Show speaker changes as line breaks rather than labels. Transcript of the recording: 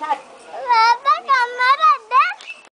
Tá.